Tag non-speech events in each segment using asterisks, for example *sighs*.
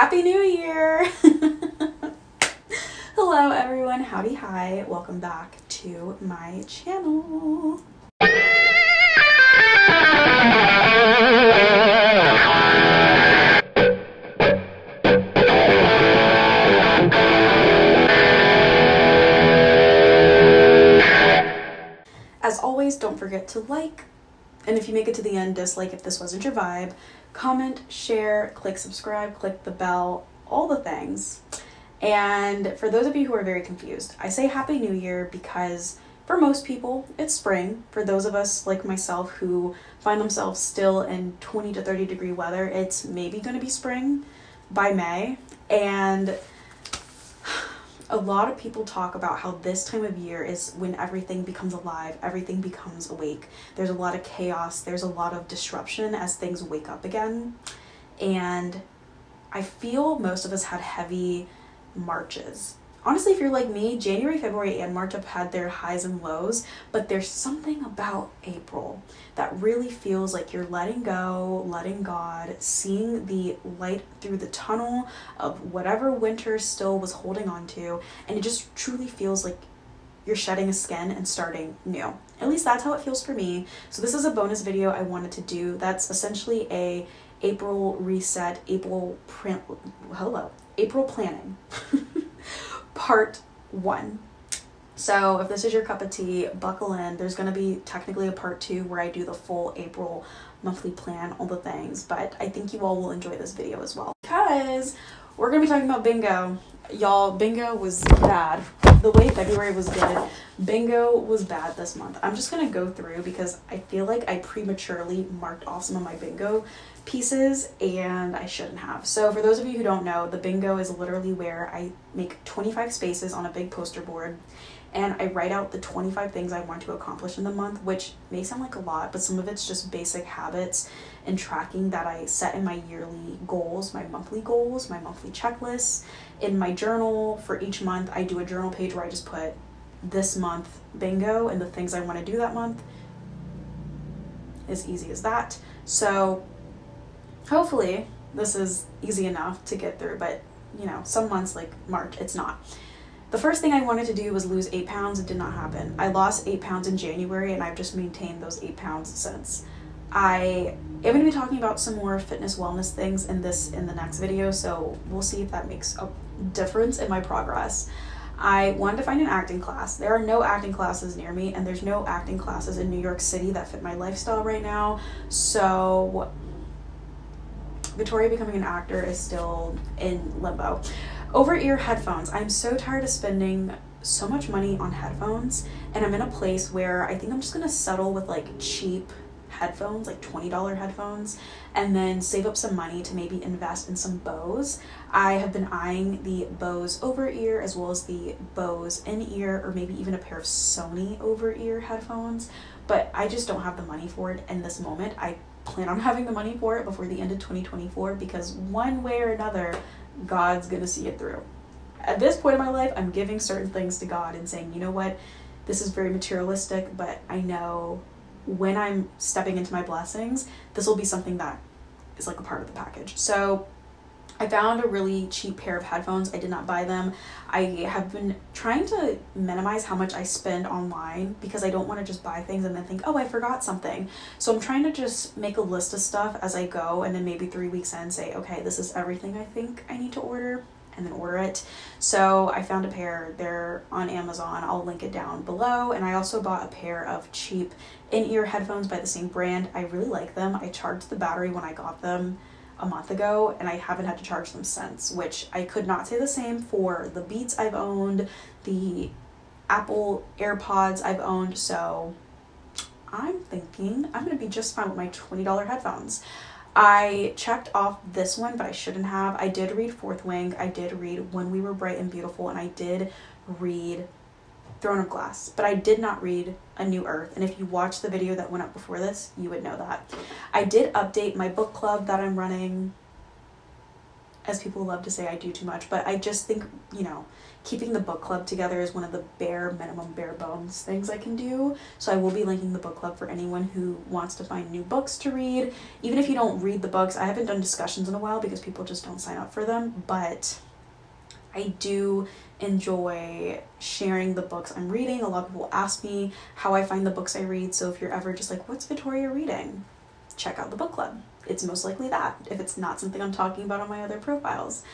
Happy New Year! *laughs* Hello everyone, howdy hi, welcome back to my channel. As always, don't forget to like, and if you make it to the end, dislike if this wasn't your vibe. Comment, share, click subscribe, click the bell, all the things. And for those of you who are very confused, I say Happy New Year because for most people it's spring. For those of us like myself who find themselves still in 20 to 30 degree weather, it's maybe going to be spring by May. And a lot of people talk about how this time of year is when everything becomes alive, everything becomes awake. There's a lot of chaos, there's a lot of disruption as things wake up again. And I feel most of us had heavy Marches honestly, if you're like me, January, February, and March have had their highs and lows, but there's something about April that really feels like you're letting go, letting God, seeing the light through the tunnel of whatever winter still was holding on to, and it just truly feels like you're shedding a skin and starting new. At least that's how it feels for me. So this is a bonus video I wanted to do. That's essentially a April reset, April print, hello, April planning. *laughs* part one. So if this is your cup of tea, buckle in. There's going to be technically a part two where I do the full April monthly plan, all the things, but I think you all will enjoy this video as well. Because we're going to be talking about bingo. Y'all, bingo was bad. The way February was good, bingo was bad this month. I'm just going to go through because I feel like I prematurely marked off some of my bingo pieces and I shouldn't have. So for those of you who don't know, the bingo is literally where I make 25 spaces on a big poster board and I write out the 25 things I want to accomplish in the month, which may sound like a lot, but some of it's just basic habits and tracking that I set in my yearly goals, my monthly goals, my monthly checklists. In my journal for each month, I do a journal page where I just put this month bingo and the things I want to do that month. As easy as that. So hopefully this is easy enough to get through, but you know, some months like March, it's not. The first thing I wanted to do was lose eight pounds. It did not happen. I lost eight pounds in January and I've just maintained those eight pounds since. I am going to be talking about some more fitness wellness things in this in the next video, so we'll see if that makes a difference in my progress. I wanted to find an acting class. There are no acting classes near me, and there's no acting classes in New York City that fit my lifestyle right now. So Vittoria becoming an actor is still in limbo. Over ear headphones. I'm so tired of spending so much money on headphones, and I'm in a place where I think I'm just gonna settle with like cheap headphones, like $20 headphones, and then save up some money to maybe invest in some Bose. I have been eyeing the Bose over ear as well as the Bose in ear, or maybe even a pair of Sony over ear headphones, but I just don't have the money for it in this moment. I plan on having the money for it before the end of 2024 because one way or another, God's gonna see it through. At this point in my life, I'm giving certain things to God and saying, you know what, this is very materialistic, but I know when I'm stepping into my blessings, this will be something that is like a part of the package. So I found a really cheap pair of headphones. I did not buy them. I have been trying to minimize how much I spend online because I don't want to just buy things and then think, oh, I forgot something. So I'm trying to just make a list of stuff as I go and then maybe three weeks in say, okay, this is everything I think I need to order and then order it. So I found a pair. They're on Amazon. I'll link it down below. And I also bought a pair of cheap in-ear headphones by the same brand. I really like them. I charged the battery when I got them a month ago and I haven't had to charge them since, which I could not say the same for the Beats I've owned, the Apple AirPods I've owned, so I'm thinking I'm gonna be just fine with my $20 headphones. I checked off this one, but I shouldn't have. I did read Fourth Wing, I did read When We Were Bright and Beautiful, and I did read Throne of Glass, but I did not read A New Earth. And if you watched the video that went up before this, you would know that. I did update my book club that I'm running as people love to say, I do too much, but I just think, you know, keeping the book club together is one of the bare minimum, bare bones things I can do. So I will be linking the book club for anyone who wants to find new books to read. Even if you don't read the books, I haven't done discussions in a while because people just don't sign up for them, but I do enjoy sharing the books I'm reading. A lot of people ask me how I find the books I read. So if you're ever just like, what's Vittoria reading? Check out the book club. It's most likely that, if it's not something I'm talking about on my other profiles.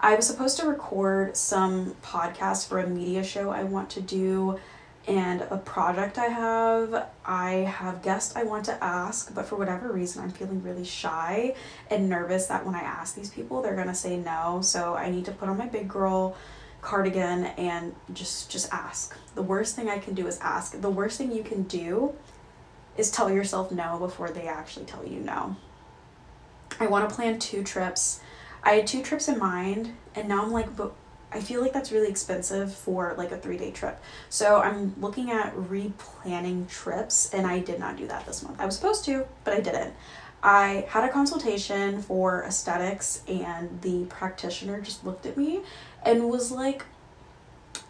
I was supposed to record some podcasts for a media show I want to do and a project I have. I have guests I want to ask, but for whatever reason, I'm feeling really shy and nervous that when I ask these people, they're gonna say no. So I need to put on my big girl cardigan and just just ask. The worst thing I can do is ask. The worst thing you can do is tell yourself no before they actually tell you no. I want to plan two trips. I had two trips in mind and now I'm like but I feel like that's really expensive for like a 3-day trip. So I'm looking at replanning trips and I did not do that this month. I was supposed to, but I didn't. I had a consultation for aesthetics, and the practitioner just looked at me and was like,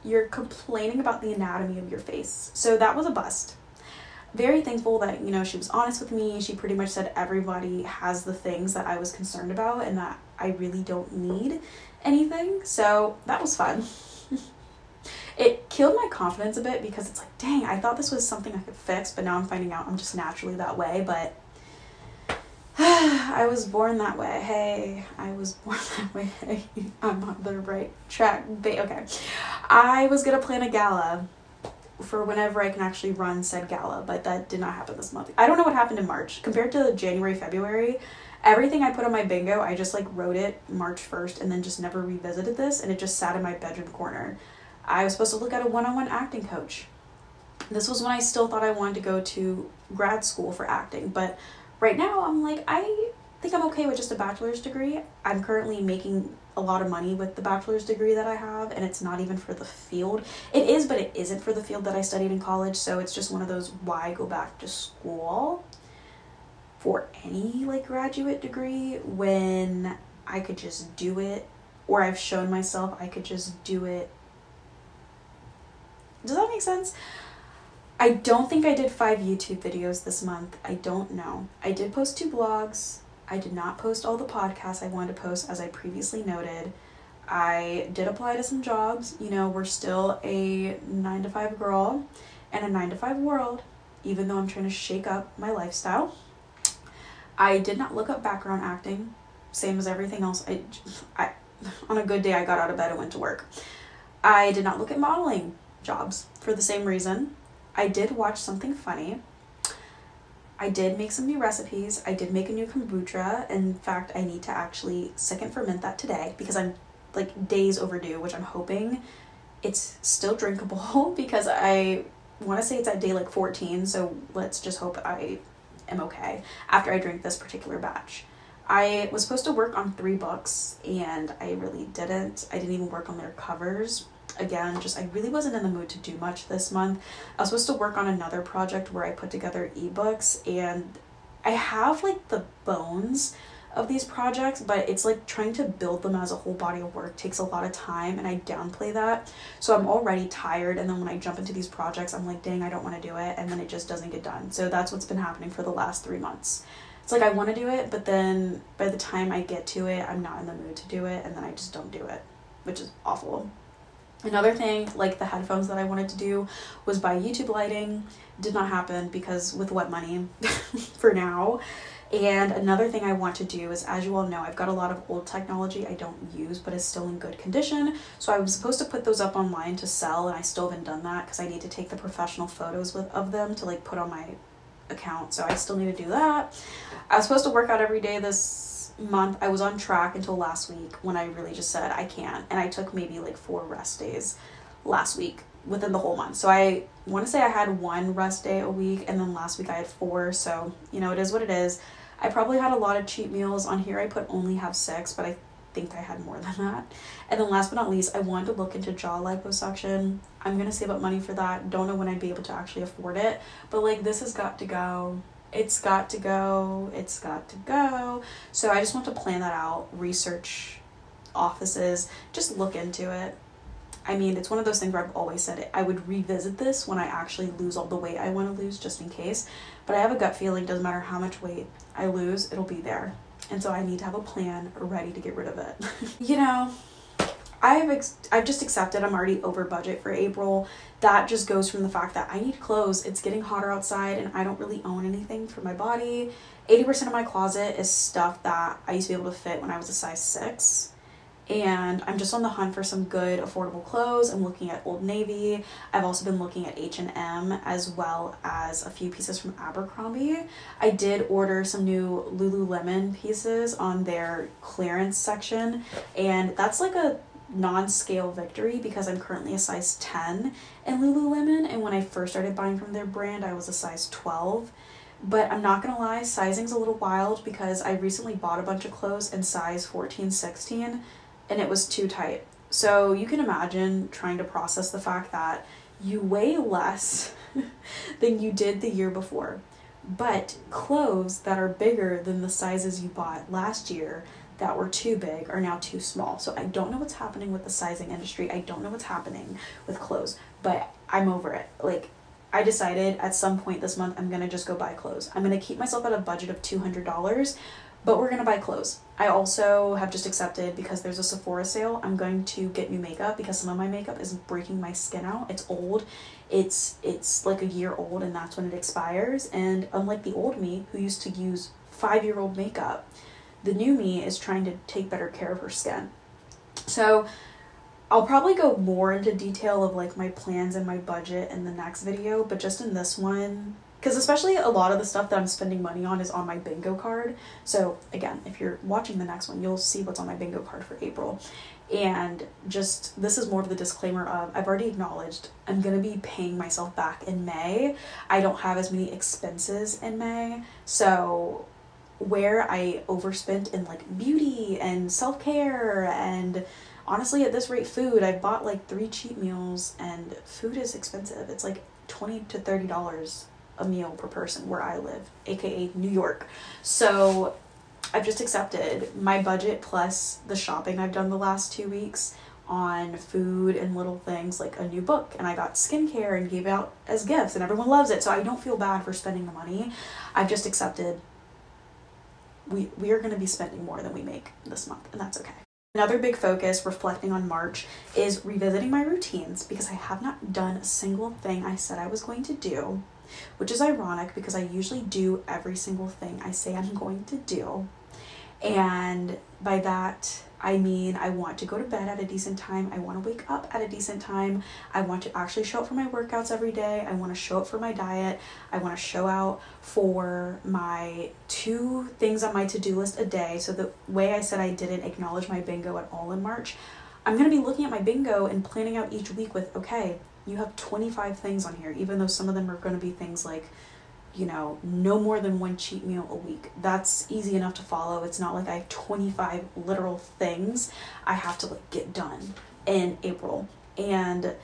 You're complaining about the anatomy of your face. So that was a bust. Very thankful that, you know, she was honest with me. She pretty much said everybody has the things that I was concerned about and that I really don't need anything. So that was fun. *laughs* it killed my confidence a bit because it's like, dang, I thought this was something I could fix, but now I'm finding out I'm just naturally that way. But *sighs* I was born that way. Hey, I was *laughs* born that way. *laughs* I'm on the right track. Okay. I was to plan a gala for whenever I can actually run said gala, but that did not happen this month. I don't know what happened in March. Compared to January, February, everything I put on my bingo, I just like wrote it March 1st and then just never revisited this and it just sat in my bedroom corner. I was supposed to look at a one on one acting coach. This was when I still thought I wanted to go to grad school for acting, but right now I'm like, I think I'm okay with just a bachelor's degree. I'm currently making a lot of money with the bachelor's degree that I have, and it's not even for the field. It is, but it isn't for the field that I studied in college, so it's just one of those why go back to school for any like graduate degree when I could just do it, or I've shown myself I could just do it. Does that make sense? I don't think I did five YouTube videos this month. I don't know. I did post two blogs. I did not post all the podcasts I wanted to post, as I previously noted. I did apply to some jobs. You know, we're still a nine to five girl and a nine to five world, even though I'm trying to shake up my lifestyle. I did not look up background acting, same as everything else. I, I, on a good day, I got out of bed and went to work. I did not look at modeling jobs for the same reason. I did watch something funny. I did make some new recipes. I did make a new kombucha. In fact, I need to actually second ferment that today because I'm like days overdue, which I'm hoping it's still drinkable *laughs* because I want to say it's at day like 14. So let's just hope I am okay after I drink this particular batch. I was supposed to work on three books and I really didn't. I didn't even work on their covers again, just I really wasn't in the mood to do much this month. I was supposed to work on another project where I put together ebooks and I have like the bones of these projects, but it's like trying to build them as a whole body of work takes a lot of time and I downplay that. So I'm already tired and then when I jump into these projects, I'm like, dang, I don't want to do it and then it just doesn't get done. So that's what's been happening for the last 3 months. It's like I want to do it, but then by the time I get to it, I'm not in the mood to do it and then I just don't do it, which is awful. Another thing, like the headphones that I wanted to do, was buy YouTube lighting. Did not happen because with what money *laughs* for now. And another thing I want to do is, as you all know, I've got a lot of old technology I don't use, but is still in good condition. So I was supposed to put those up online to sell, and I still haven't done that because I need to take the professional photos with of them to like put on my account. So I still need to do that. I was supposed to work out every day this month I was on track until last week when I really just said I can't and I took maybe like four rest days last week within the whole month. So I want to say I had one rest day a week and then last week I had four. So, you know, it is what it is. I probably had a lot of cheat meals. On here I put only have six, but I think I had more *laughs* than that. And then last but not least, I wanted to look into jaw liposuction. I'm going to save up money for that. Don't know when I'd be able to actually afford it, but like this has got to go it's got to go, it's got to go. So I just want to plan that out, research offices. Just look into it. I mean, it's one of those things where I've always said it. I would revisit this when I actually lose all the weight I want to lose just in case. But I have a gut feeling doesn't matter how much weight I lose, it'll be there. And so I need to have a plan ready to get rid of it. *laughs* you know, I've ex- I've just accepted I'm already over budget for April. That just goes from the fact that I need clothes. It's getting hotter outside and I don't really own anything for my body. 80% of my closet is stuff that I used to be able to fit when I was a size 6 and I'm just on the hunt for some good affordable clothes. I'm looking at Old Navy. I've also been looking at H&M as well as a few pieces from Abercrombie. I did order some new Lululemon pieces on their clearance section and that's like a non-scale victory because I'm currently a size 10 in Lululemon and when I first started buying from their brand I was a size 12 but I'm not gonna lie sizing's a little wild because I recently bought a bunch of clothes in size 14 16 and it was too tight. So you can imagine trying to process the fact that you weigh less *laughs* than you did the year before. But clothes that are bigger than the sizes you bought last year that were too big are now too small. So I don't know what's happening with the sizing industry. I don't know what's happening with clothes, but I'm over it. Like I decided at some point this month I'm going to just go buy clothes. I'm going to keep myself at a budget of $200, but we're going to buy clothes. I also have just accepted because there's a Sephora sale, I'm going to get new makeup because some of my makeup is breaking my skin out. It's old. It's it's like a year old and that's when it expires and unlike the old me who used to use 5-year-old makeup, the new me is trying to take better care of her skin. So I'll probably go more into detail of like my plans and my budget in the next video, but just in this one, because especially a lot of the stuff that I'm spending money on is on my bingo card. So again, if you're watching the next one, you'll see what's on my bingo card for April. And just this is more of the disclaimer of I've already acknowledged I'm gonna be paying myself back in May. I don't have as many expenses in May, so where I overspent in like beauty and self care and honestly at this rate food I bought like three cheap meals and food is expensive. It's like 20 to 30 dollars a meal per person where I live, aka New York. So I've just accepted my budget plus the shopping I've done the last two weeks on food and little things like a new book and I got skincare and gave out as gifts and everyone loves it so I don't feel bad for spending the money. I've just accepted we, we are going to be spending more than we make this month, and that's okay. Another big focus reflecting on March is revisiting my routines because I have not done a single thing I said I was going to do, which is ironic because I usually do every single thing I say I'm going to do. And by that, I mean, I want to go to bed at a decent time. I want to wake up at a decent time. I want to actually show up for my workouts every day. I want to show up for my diet. I want to show out for my two things on my to do list a day. So, the way I said I didn't acknowledge my bingo at all in March, I'm going to be looking at my bingo and planning out each week with, okay, you have 25 things on here, even though some of them are going to be things like you know, no more than one cheat meal a week. That's easy enough to follow. It's not like I have 25 literal things I have to like get done in April. And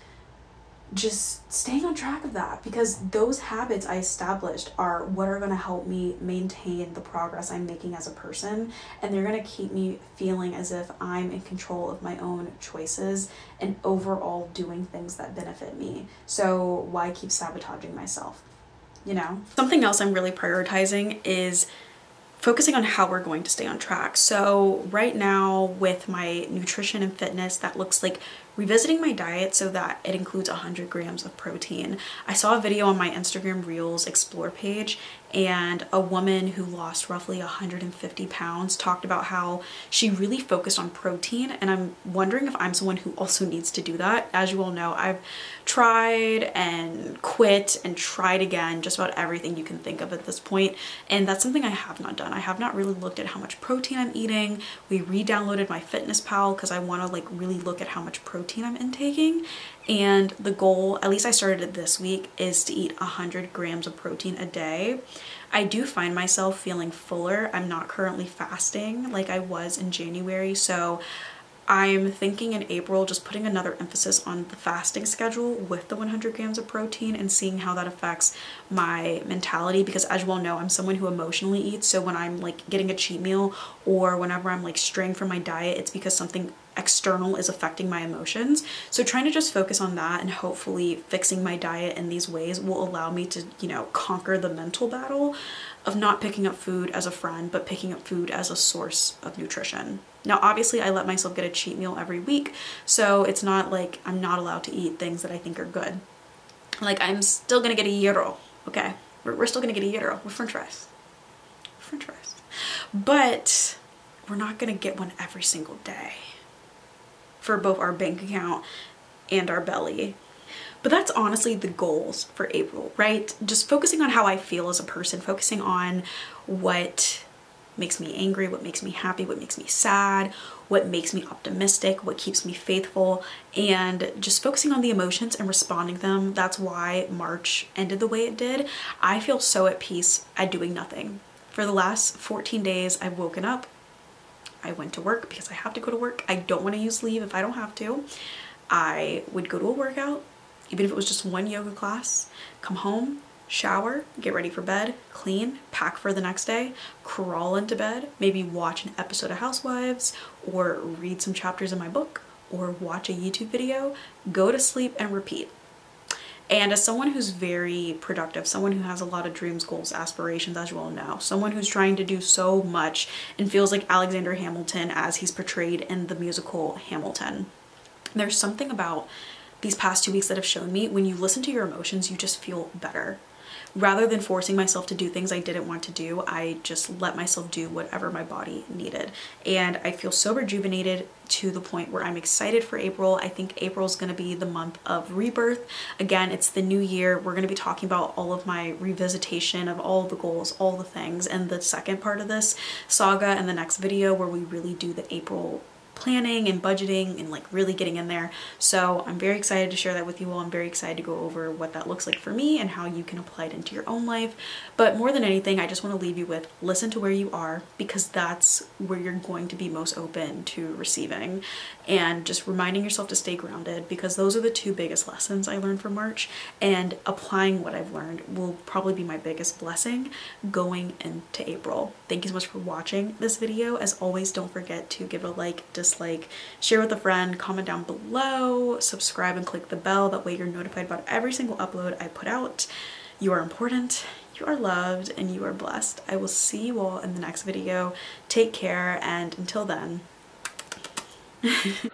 just staying on track of that because those habits I established are what are going to help me maintain the progress I'm making as a person and they're going to keep me feeling as if I'm in control of my own choices and overall doing things that benefit me. So why keep sabotaging myself? You know? Something else I'm really prioritizing is focusing on how we're going to stay on track. So right now with my nutrition and fitness, that looks like revisiting my diet so that it includes 100 grams of protein. I saw a video on my Instagram Reels Explore page and a woman who lost roughly 150 pounds talked about how she really focused on protein and I'm wondering if I'm someone who also needs to do that. As you all know, I've tried and quit and tried again just about everything you can think of at this point and that's something I have not done. I have not really looked at how much protein I'm eating. We re-downloaded MyFitnessPal because I want to like really look at how much protein I'm intaking and the goal, at least I started it this week, is to eat 100 grams of protein a day. I do find myself feeling fuller. I'm not currently fasting like I was in January, so I'm thinking in April just putting another emphasis on the fasting schedule with the 100 grams of protein and seeing how that affects my mentality because as you all know I'm someone who emotionally eats so when I'm like getting a cheat meal or whenever I'm like straying from my diet it's because something external is affecting my emotions. So trying to just focus on that and hopefully fixing my diet in these ways will allow me to, you know, conquer the mental battle of not picking up food as a friend, but picking up food as a source of nutrition. Now, obviously, I let myself get a cheat meal every week, so it's not like I'm not allowed to eat things that I think are good. Like, I'm still gonna get a gyro, okay? We're, we're still gonna get a gyro with french fries. French fries. But we're not gonna get one every single day for both our bank account and our belly. But that's honestly the goals for April, right? Just focusing on how I feel as a person, focusing on what makes me angry, what makes me happy, what makes me sad, what makes me optimistic, what keeps me faithful, and just focusing on the emotions and responding to them. That's why March ended the way it did. I feel so at peace at doing nothing. For the last 14 days, I've woken up, I went to work because I have to go to work. I don't want to use leave if I don't have to. I would go to a workout, even if it was just one yoga class, come home, shower, get ready for bed, clean, pack for the next day, crawl into bed, maybe watch an episode of Housewives or read some chapters in my book or watch a YouTube video, go to sleep and repeat. And as someone who's very productive, someone who has a lot of dreams, goals, aspirations, as you all know, someone who's trying to do so much and feels like Alexander Hamilton as he's portrayed in the musical Hamilton. There's something about these past two weeks that have shown me when you listen to your emotions, you just feel better rather than forcing myself to do things I didn't want to do, I just let myself do whatever my body needed. And I feel so rejuvenated to the point where I'm excited for April. I think April is going to be the month of rebirth. Again, it's the new year. We're going to be talking about all of my revisitation of all the goals, all the things, and the second part of this saga in the next video where we really do the April planning and budgeting and like really getting in there. So I'm very excited to share that with you all. I'm very excited to go over what that looks like for me and how you can apply it into your own life. But more than anything, I just want to leave you with listen to where you are because that's where you're going to be most open to receiving and just reminding yourself to stay grounded because those are the two biggest lessons I learned from March and applying what I've learned will probably be my biggest blessing going into April. Thank you so much for watching this video. As always, don't forget to give a like, dislike, share with a friend, comment down below, subscribe and click the bell. That way you're notified about every single upload I put out. You are important, you are loved, and you are blessed. I will see you all in the next video. Take care, and until then, *laughs*